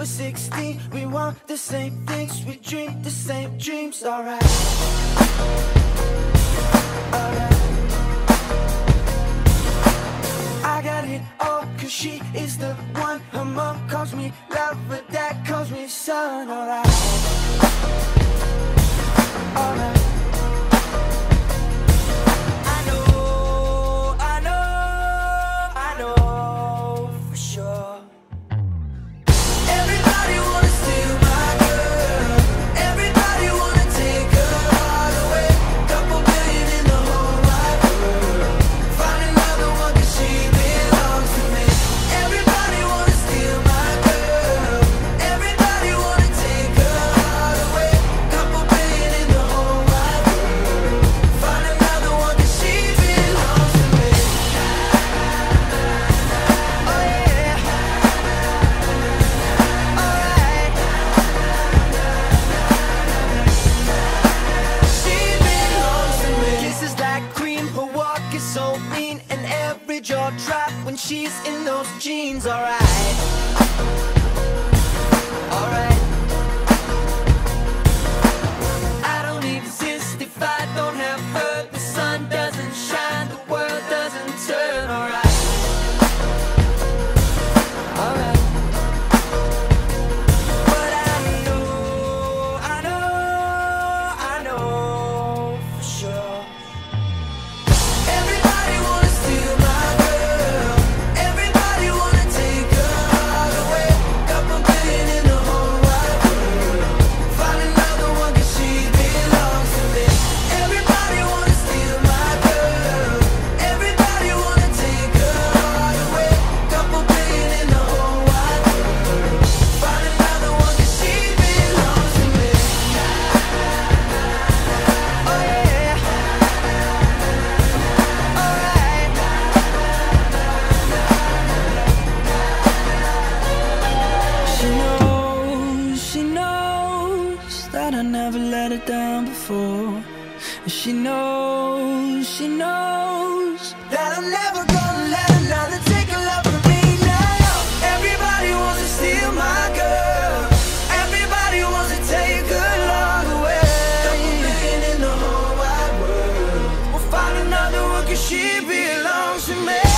we're 16 We want the same things, we dream the same dreams, alright. Alright I got it all cause she is the one Her mom calls me love but that calls me son, alright. Alright. she's in those jeans, alright. that I never let her down before. And she knows, she knows that I'm never gonna let another take a love from me now. Everybody wants to steal my girl. Everybody wants to take her love away. Double million in the whole wide world. We'll find another one cause she belongs to me.